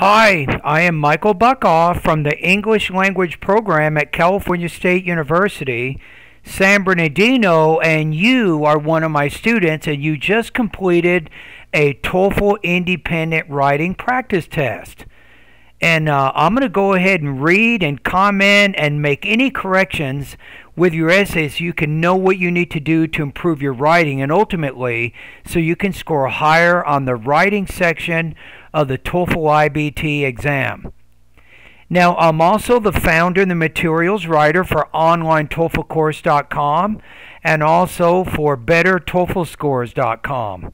Hi, I am Michael Buckhoff from the English Language Program at California State University. San Bernardino and you are one of my students and you just completed a TOEFL independent writing practice test. And uh, I'm going to go ahead and read and comment and make any corrections with your essay so you can know what you need to do to improve your writing and ultimately so you can score higher on the writing section of the TOEFL IBT exam. Now, I'm also the founder and the materials writer for OnlineTOEFLCourse.com and also for BetterTOEFLScores.com.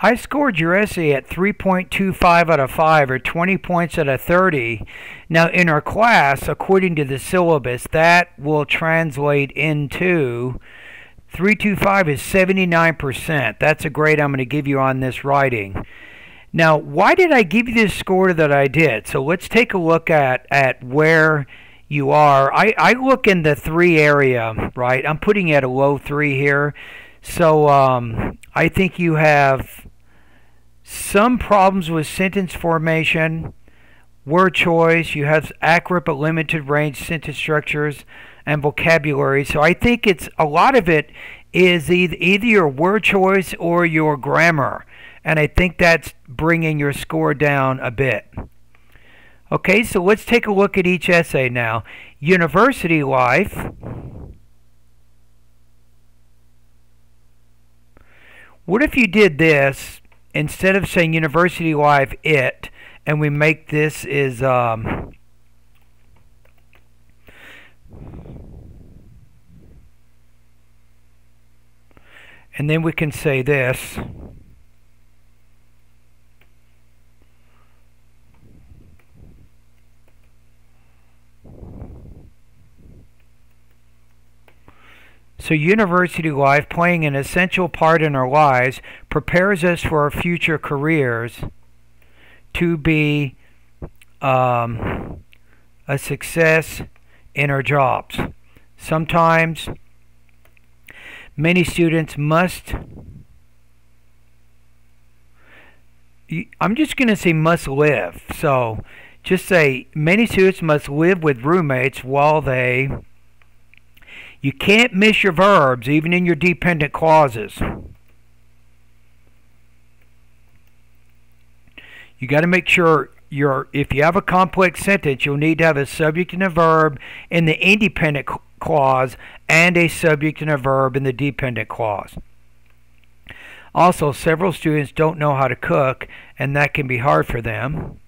I scored your essay at 3.25 out of 5 or 20 points out of 30. Now, in our class, according to the syllabus, that will translate into 325 is 79%. That's a grade I'm going to give you on this writing. Now, why did I give you this score that I did? So let's take a look at, at where you are. I, I look in the 3 area, right? I'm putting at a low 3 here. So um, I think you have some problems with sentence formation, word choice. You have accurate but limited range sentence structures and vocabulary. So I think it's a lot of it is either, either your word choice or your grammar and I think that's bringing your score down a bit. Okay, so let's take a look at each essay now. University life. What if you did this instead of saying university life it and we make this is um, and then we can say this So, university life, playing an essential part in our lives, prepares us for our future careers to be um, a success in our jobs. Sometimes, many students must. I'm just going to say must live. So, just say many students must live with roommates while they you can't miss your verbs, even in your dependent clauses. You got to make sure your if you have a complex sentence, you'll need to have a subject and a verb in the independent clause and a subject and a verb in the dependent clause. Also, several students don't know how to cook, and that can be hard for them.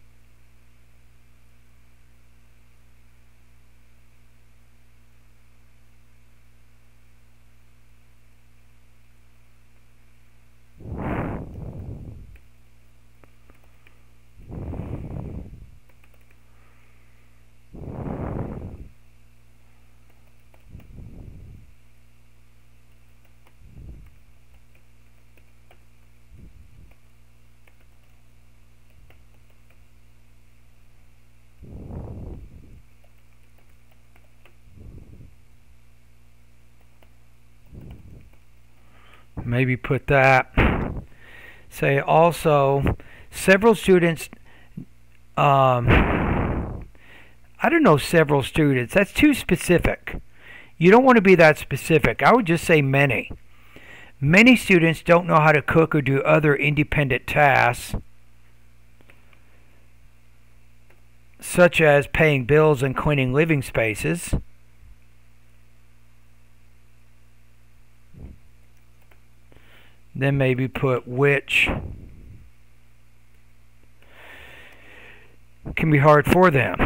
Maybe put that. Say also, several students, um, I don't know, several students. That's too specific. You don't want to be that specific. I would just say many. Many students don't know how to cook or do other independent tasks, such as paying bills and cleaning living spaces. Then maybe put which can be hard for them.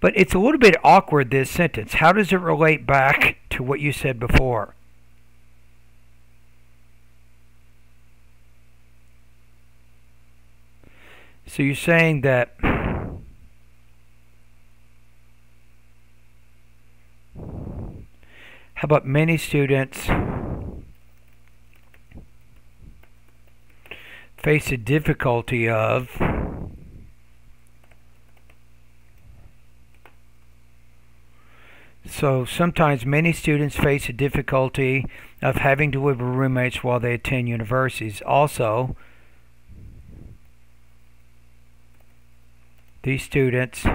But it's a little bit awkward, this sentence. How does it relate back to what you said before? So you're saying that how about many students face a difficulty of So sometimes many students face a difficulty of having to live with roommates while they attend universities. Also, these students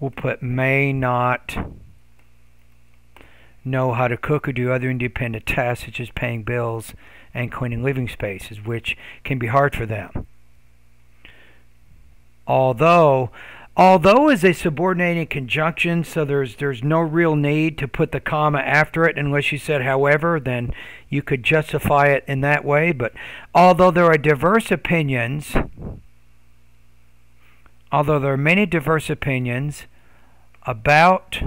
will put may not know how to cook or do other independent tasks such as paying bills and cleaning living spaces, which can be hard for them. Although although is a subordinating conjunction, so there's there's no real need to put the comma after it unless you said however, then you could justify it in that way. But although there are diverse opinions, although there are many diverse opinions about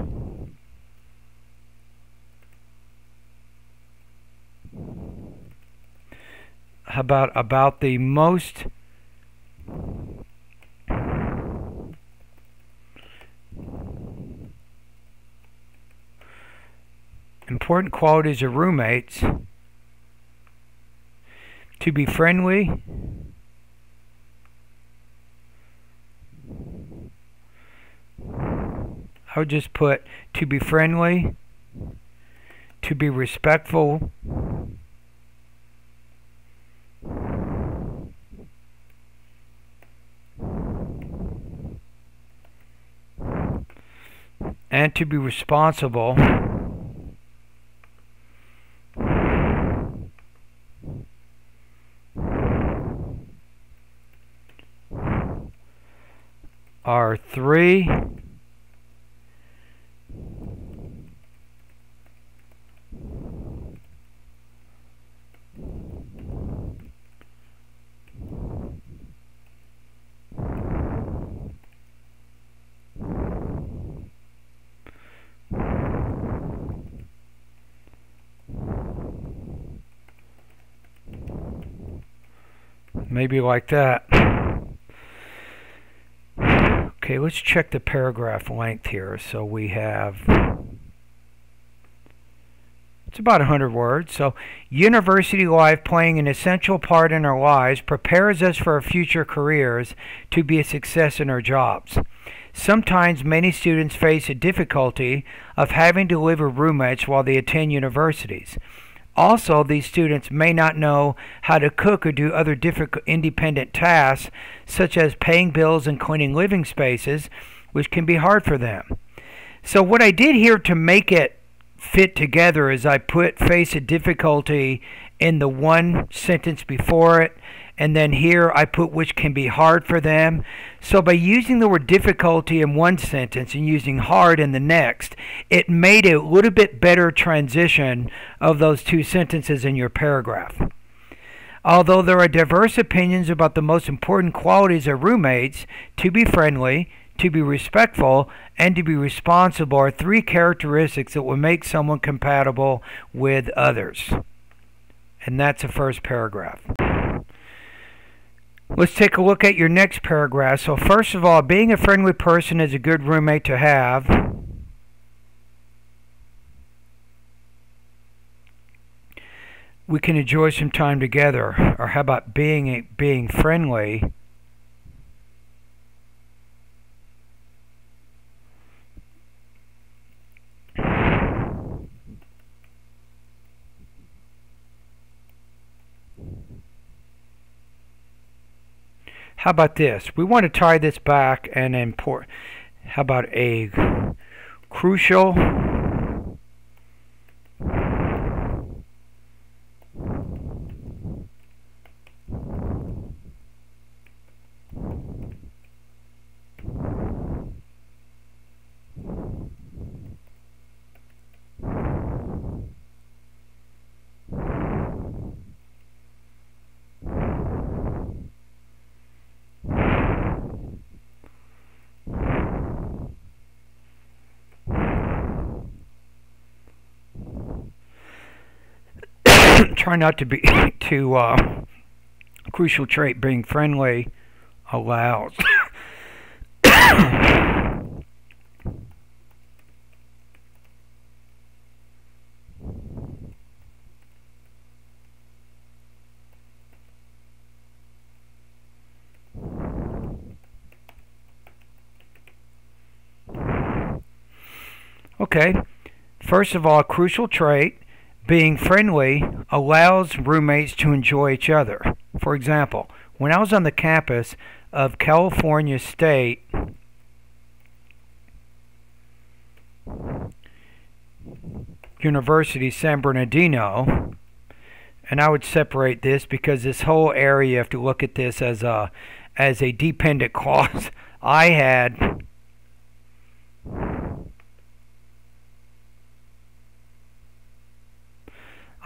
about about the most important qualities of roommates to be friendly I would just put to be friendly, to be respectful, and to be responsible. are three maybe like that. Okay, let's check the paragraph length here. So we have, it's about 100 words. So, university life playing an essential part in our lives prepares us for our future careers to be a success in our jobs. Sometimes many students face a difficulty of having to live with roommates while they attend universities. Also, these students may not know how to cook or do other difficult independent tasks, such as paying bills and cleaning living spaces, which can be hard for them. So, what I did here to make it fit together is I put face a difficulty in the one sentence before it and then here I put which can be hard for them. So by using the word difficulty in one sentence and using hard in the next, it made a little bit better transition of those two sentences in your paragraph. Although there are diverse opinions about the most important qualities of roommates, to be friendly, to be respectful, and to be responsible are three characteristics that will make someone compatible with others. And that's the first paragraph. Let's take a look at your next paragraph. So first of all, being a friendly person is a good roommate to have. We can enjoy some time together. Or how about being being friendly? How about this? We want to tie this back and import. How about a crucial try not to be to uh, crucial trait being friendly allows. okay, first of all, crucial trait being friendly allows roommates to enjoy each other. For example, when I was on the campus of California State University San Bernardino, and I would separate this because this whole area you have to look at this as a as a dependent clause. I had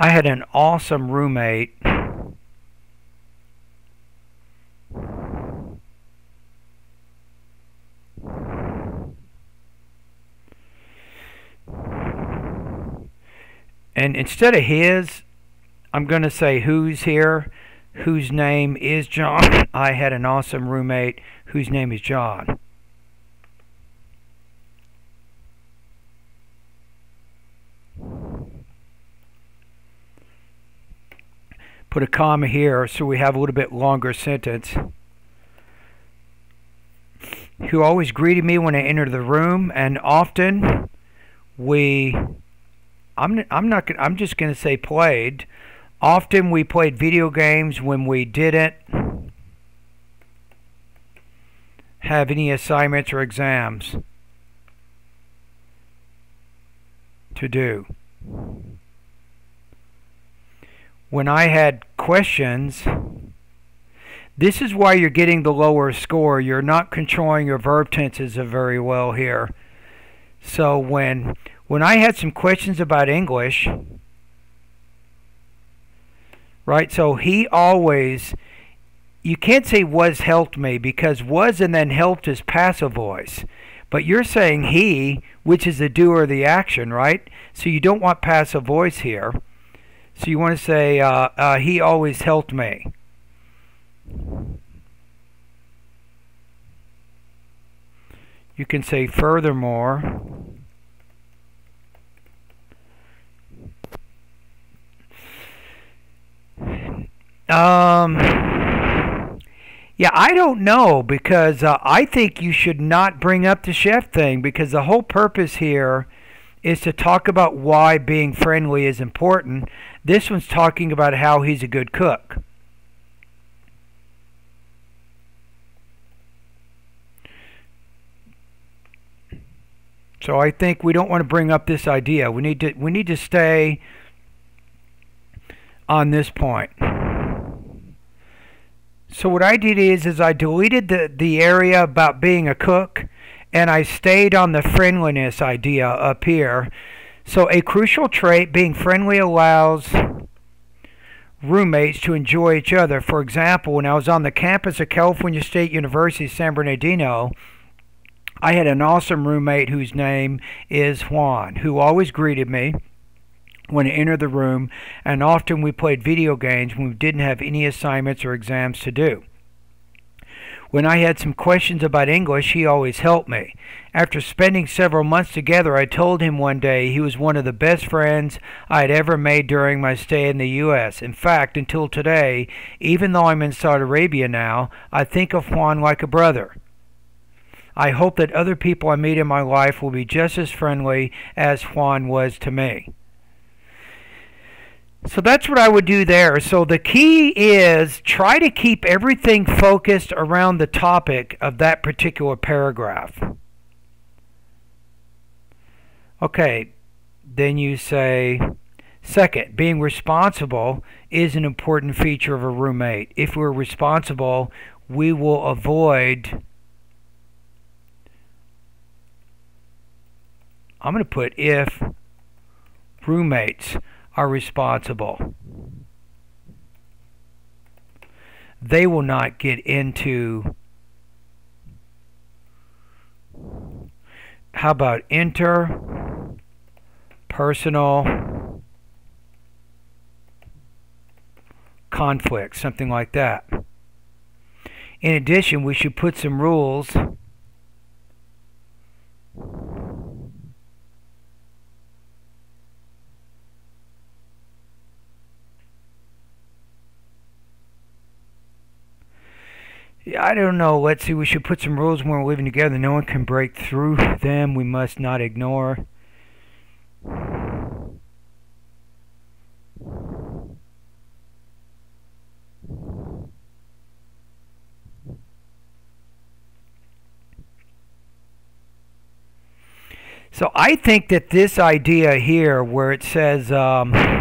I had an awesome roommate And instead of his, I'm going to say who's here, whose name is John. I had an awesome roommate whose name is John. Put a comma here so we have a little bit longer sentence. Who always greeted me when I entered the room, and often we I'm I'm not I'm just going to say played. Often we played video games when we didn't have any assignments or exams to do. When I had questions, this is why you're getting the lower score. You're not controlling your verb tenses very well here. So when when I had some questions about English, right? So he always, you can't say was helped me because was and then helped is passive voice. But you're saying he, which is the doer of the action, right? So you don't want passive voice here. So you want to say, uh, uh, he always helped me. You can say furthermore. Um, yeah, I don't know because uh, I think you should not bring up the chef thing because the whole purpose here is to talk about why being friendly is important. This one's talking about how he's a good cook. So I think we don't want to bring up this idea. We need to we need to stay on this point. So what I did is, is I deleted the, the area about being a cook and I stayed on the friendliness idea up here. So a crucial trait, being friendly allows roommates to enjoy each other. For example, when I was on the campus of California State University, San Bernardino, I had an awesome roommate whose name is Juan, who always greeted me when I entered the room, and often we played video games when we didn't have any assignments or exams to do. When I had some questions about English, he always helped me. After spending several months together, I told him one day he was one of the best friends I had ever made during my stay in the U.S. In fact, until today, even though I'm in Saudi Arabia now, I think of Juan like a brother. I hope that other people I meet in my life will be just as friendly as Juan was to me. So that's what I would do there. So the key is try to keep everything focused around the topic of that particular paragraph. Okay, then you say, second, being responsible is an important feature of a roommate. If we're responsible, we will avoid. I'm going to put if roommates are responsible. They will not get into how about inter personal conflict, something like that. In addition, we should put some rules I don't know. Let's see. We should put some rules when we're living together. No one can break through them. We must not ignore. So I think that this idea here, where it says. Um,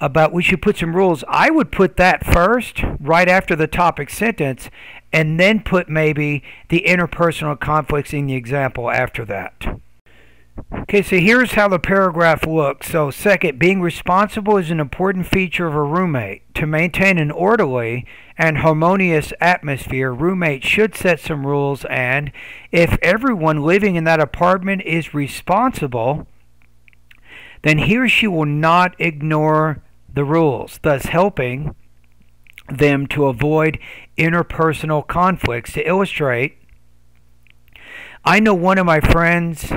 about we should put some rules, I would put that first, right after the topic sentence, and then put maybe the interpersonal conflicts in the example after that. Okay, so here's how the paragraph looks. So, second, being responsible is an important feature of a roommate. To maintain an orderly and harmonious atmosphere, roommates should set some rules, and if everyone living in that apartment is responsible, then he or she will not ignore the rules, thus helping them to avoid interpersonal conflicts. To illustrate, I know one of my friends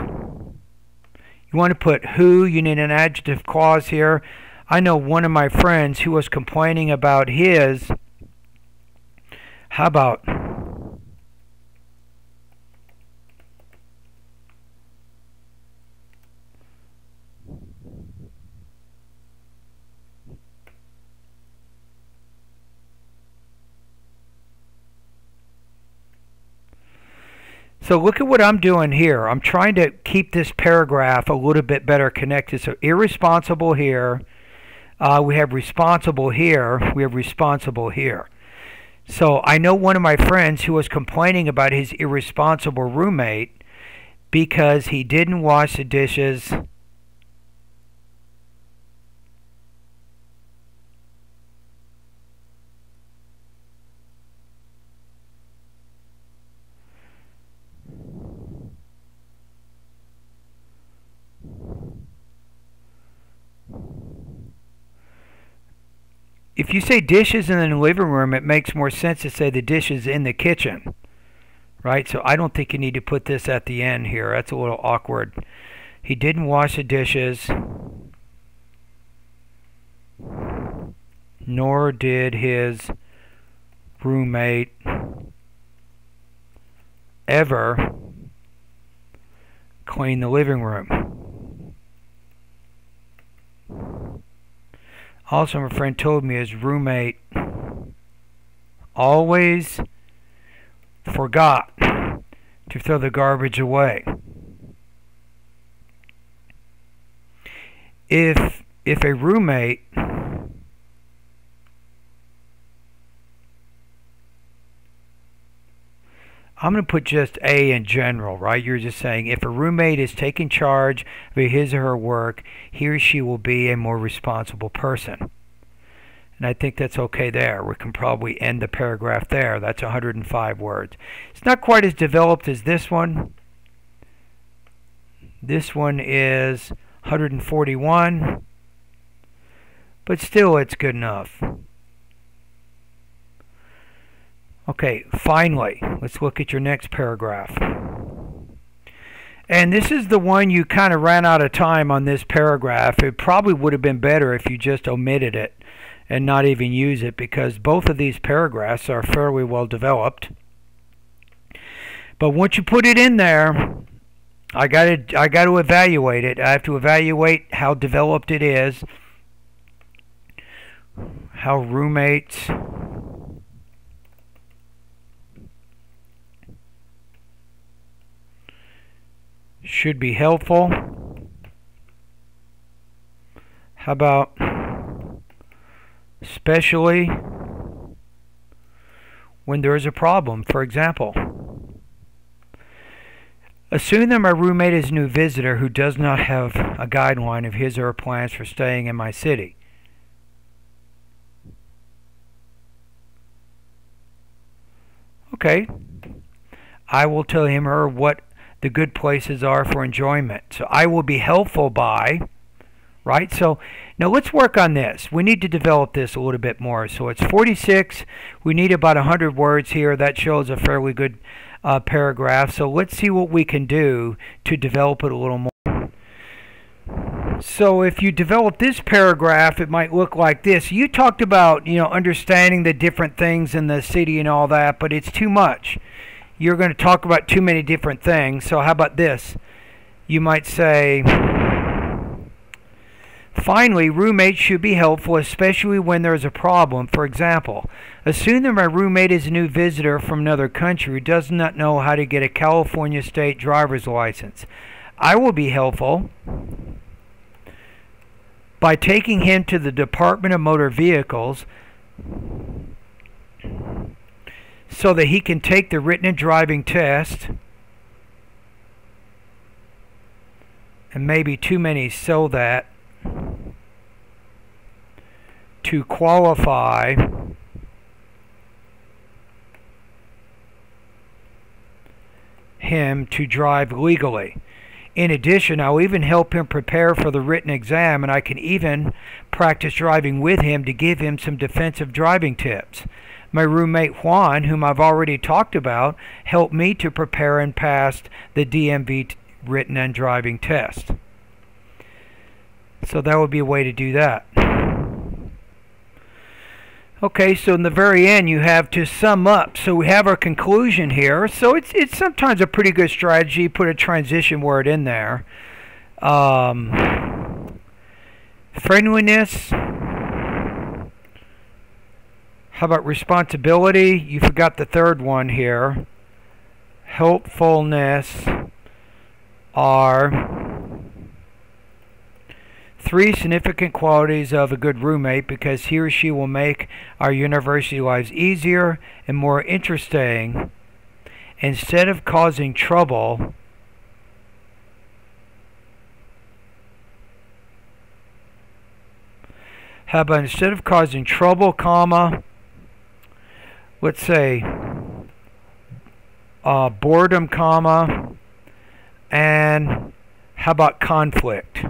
you want to put who, you need an adjective clause here. I know one of my friends who was complaining about his, how about So look at what I'm doing here. I'm trying to keep this paragraph a little bit better connected. So irresponsible here. Uh, we have responsible here. We have responsible here. So I know one of my friends who was complaining about his irresponsible roommate because he didn't wash the dishes if you say dishes in the living room, it makes more sense to say the dishes in the kitchen, right? So I don't think you need to put this at the end here. That's a little awkward. He didn't wash the dishes, nor did his roommate ever clean the living room. Also, my friend told me his roommate always forgot to throw the garbage away. If if a roommate I'm going to put just A in general, right? You're just saying if a roommate is taking charge of his or her work, he or she will be a more responsible person. And I think that's okay there. We can probably end the paragraph there. That's 105 words. It's not quite as developed as this one. This one is 141, but still it's good enough. Okay, finally, let's look at your next paragraph. And this is the one you kind of ran out of time on this paragraph. It probably would have been better if you just omitted it and not even use it because both of these paragraphs are fairly well developed. But once you put it in there, I got to I got to evaluate it. I have to evaluate how developed it is, how roommates should be helpful. How about especially when there is a problem? For example, assume that my roommate is a new visitor who does not have a guideline of his or her plans for staying in my city. Okay. I will tell him or her what the good places are for enjoyment. So I will be helpful by, right? So now let's work on this. We need to develop this a little bit more. So it's 46. We need about 100 words here. That shows a fairly good uh, paragraph. So let's see what we can do to develop it a little more. So if you develop this paragraph, it might look like this. You talked about, you know, understanding the different things in the city and all that, but it's too much you're going to talk about too many different things. So how about this? You might say, finally, roommates should be helpful, especially when there's a problem. For example, assume that my roommate is a new visitor from another country who does not know how to get a California state driver's license. I will be helpful by taking him to the Department of Motor Vehicles so that he can take the written and driving test. And maybe too many so that to qualify him to drive legally. In addition, I'll even help him prepare for the written exam, and I can even practice driving with him to give him some defensive driving tips. My roommate Juan, whom I've already talked about, helped me to prepare and pass the DMV written and driving test. So that would be a way to do that. Okay, so in the very end, you have to sum up. So we have our conclusion here. So it's it's sometimes a pretty good strategy. Put a transition word in there. Um, friendliness. How about responsibility? You forgot the third one here. Helpfulness are Three significant qualities of a good roommate because he or she will make our university lives easier and more interesting. Instead of causing trouble, how about instead of causing trouble, comma, let's say uh, boredom, comma, and how about conflict?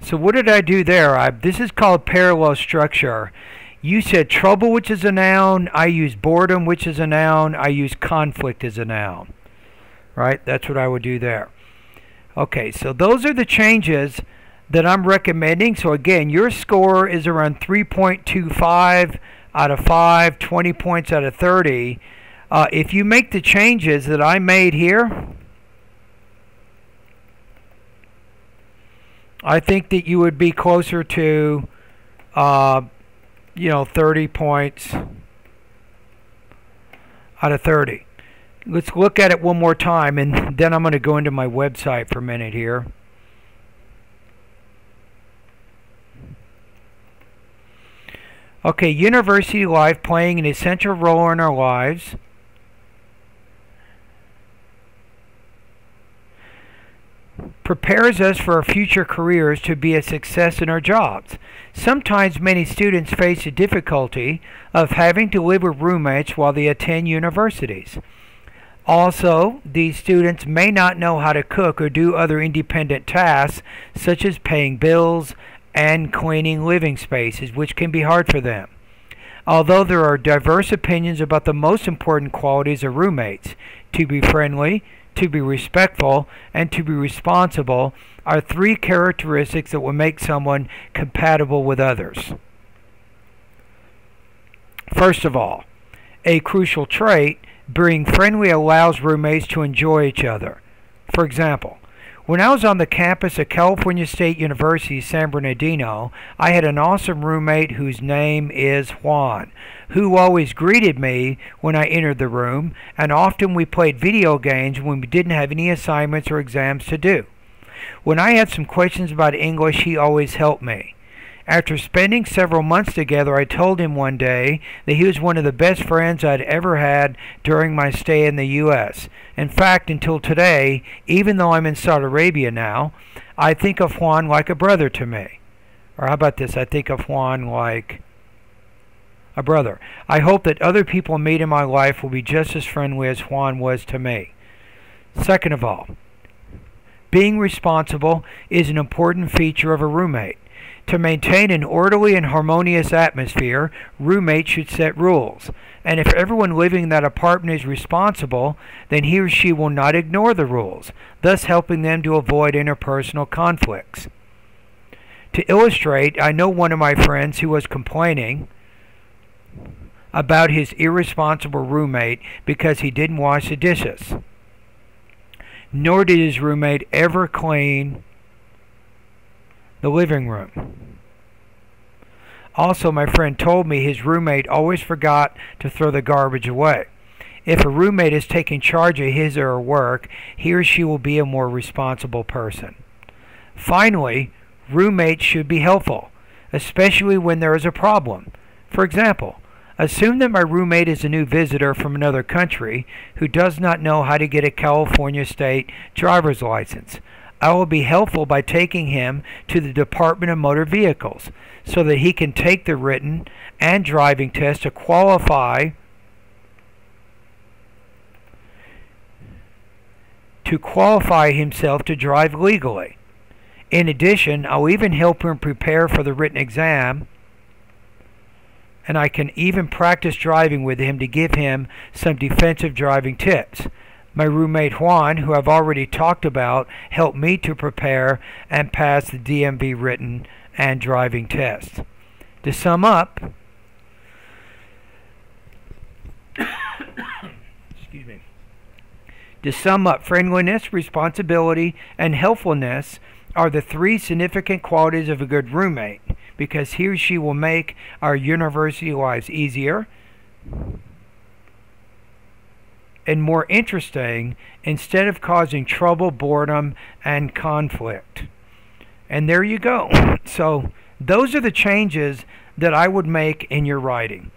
So what did I do there? I, this is called parallel structure. You said trouble, which is a noun. I use boredom, which is a noun. I use conflict as a noun. Right? That's what I would do there. Okay, so those are the changes that I'm recommending. So again, your score is around 3.25 out of 5, 20 points out of 30. Uh, if you make the changes that I made here, I think that you would be closer to, uh, you know, 30 points out of 30. Let's look at it one more time, and then I'm going to go into my website for a minute here. Okay, university life playing an essential role in our lives. prepares us for our future careers to be a success in our jobs. Sometimes many students face the difficulty of having to live with roommates while they attend universities. Also, these students may not know how to cook or do other independent tasks such as paying bills and cleaning living spaces, which can be hard for them. Although there are diverse opinions about the most important qualities of roommates, to be friendly, to be respectful, and to be responsible are three characteristics that will make someone compatible with others. First of all, a crucial trait, being friendly allows roommates to enjoy each other. For example, when I was on the campus of California State University, San Bernardino, I had an awesome roommate whose name is Juan, who always greeted me when I entered the room, and often we played video games when we didn't have any assignments or exams to do. When I had some questions about English, he always helped me. After spending several months together, I told him one day that he was one of the best friends I'd ever had during my stay in the U.S. In fact, until today, even though I'm in Saudi Arabia now, I think of Juan like a brother to me. Or how about this? I think of Juan like a brother. I hope that other people meet in my life will be just as friendly as Juan was to me. Second of all, being responsible is an important feature of a roommate. To maintain an orderly and harmonious atmosphere, roommates should set rules. And if everyone living in that apartment is responsible, then he or she will not ignore the rules, thus helping them to avoid interpersonal conflicts. To illustrate, I know one of my friends who was complaining about his irresponsible roommate because he didn't wash the dishes. Nor did his roommate ever clean the living room. Also, my friend told me his roommate always forgot to throw the garbage away. If a roommate is taking charge of his or her work, he or she will be a more responsible person. Finally, roommates should be helpful, especially when there is a problem. For example, assume that my roommate is a new visitor from another country who does not know how to get a California state driver's license. I will be helpful by taking him to the Department of Motor Vehicles so that he can take the written and driving test to qualify to qualify himself to drive legally. In addition, I'll even help him prepare for the written exam and I can even practice driving with him to give him some defensive driving tips. My roommate Juan, who I've already talked about, helped me to prepare and pass the DMV written and driving test. To sum up, excuse me. To sum up, friendliness, responsibility, and helpfulness are the three significant qualities of a good roommate because he or she will make our university lives easier and more interesting instead of causing trouble, boredom, and conflict. And there you go. So, those are the changes that I would make in your writing.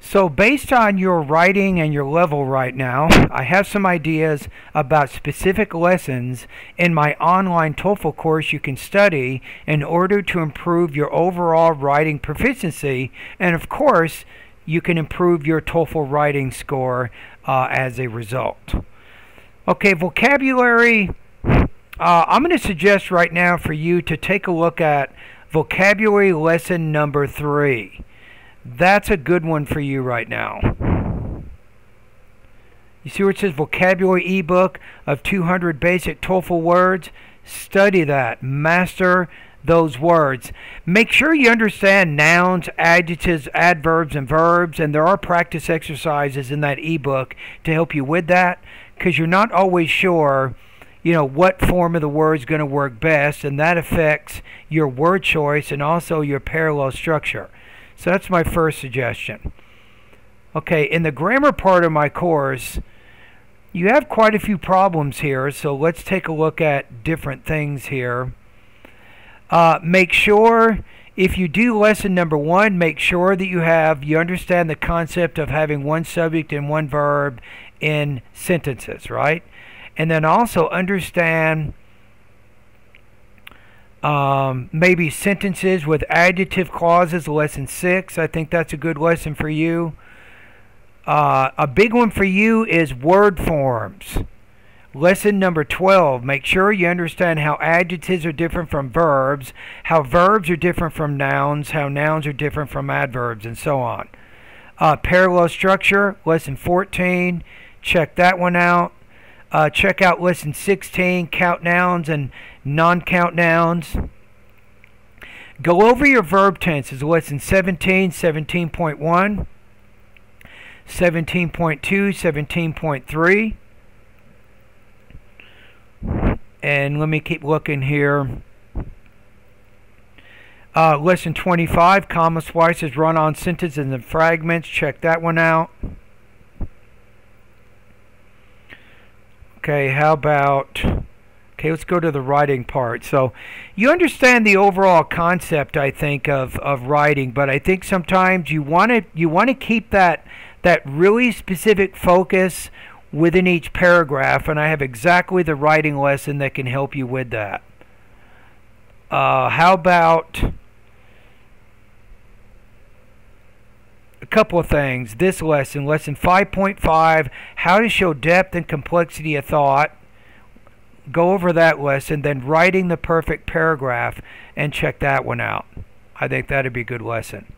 So, based on your writing and your level right now, I have some ideas about specific lessons in my online TOEFL course you can study in order to improve your overall writing proficiency. And of course, you can improve your TOEFL writing score uh, as a result. Okay, vocabulary. Uh, I'm going to suggest right now for you to take a look at vocabulary lesson number three. That's a good one for you right now. You see where it says vocabulary ebook of 200 basic TOEFL words? Study that. Master those words. Make sure you understand nouns, adjectives, adverbs, and verbs, and there are practice exercises in that ebook to help you with that because you're not always sure, you know, what form of the word is going to work best, and that affects your word choice and also your parallel structure. So that's my first suggestion. Okay, in the grammar part of my course, you have quite a few problems here, so let's take a look at different things here. Uh, make sure if you do lesson number one, make sure that you have you understand the concept of having one subject and one verb in sentences, right? And then also understand um, maybe sentences with adjective clauses, lesson six. I think that's a good lesson for you. Uh, a big one for you is word forms. Lesson number 12, make sure you understand how adjectives are different from verbs, how verbs are different from nouns, how nouns are different from adverbs, and so on. Uh, parallel structure, lesson 14, check that one out. Uh, check out lesson 16, count nouns and non-count nouns. Go over your verb tenses, lesson 17, 17.1, 17.2, 17.3. And let me keep looking here. Uh, lesson 25, comma splices, run-on sentences and fragments. Check that one out. Okay, how about... Okay, let's go to the writing part. So you understand the overall concept, I think, of, of writing, but I think sometimes you want to you want to keep that that really specific focus within each paragraph, and I have exactly the writing lesson that can help you with that. Uh, how about a couple of things? This lesson, lesson 5.5, how to show depth and complexity of thought. Go over that lesson, then writing the perfect paragraph and check that one out. I think that'd be a good lesson.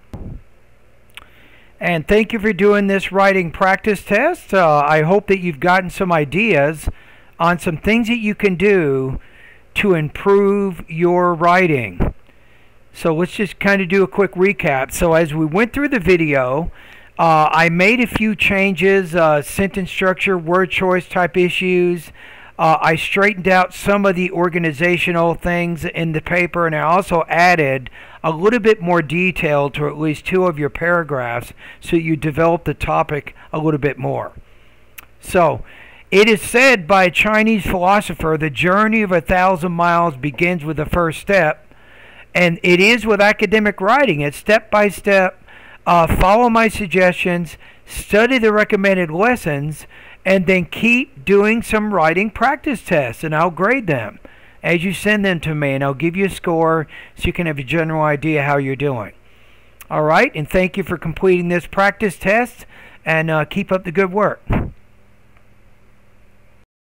And thank you for doing this writing practice test. Uh, I hope that you've gotten some ideas on some things that you can do to improve your writing. So let's just kind of do a quick recap. So as we went through the video, uh, I made a few changes, uh, sentence structure, word choice type issues. Uh, I straightened out some of the organizational things in the paper, and I also added a little bit more detail to at least two of your paragraphs so you develop the topic a little bit more. So, it is said by a Chinese philosopher the journey of a thousand miles begins with the first step, and it is with academic writing. It's step by step. Uh, follow my suggestions, study the recommended lessons, and then keep doing some writing practice tests, and I'll grade them as you send them to me, and I'll give you a score so you can have a general idea how you're doing. All right, and thank you for completing this practice test, and uh, keep up the good work.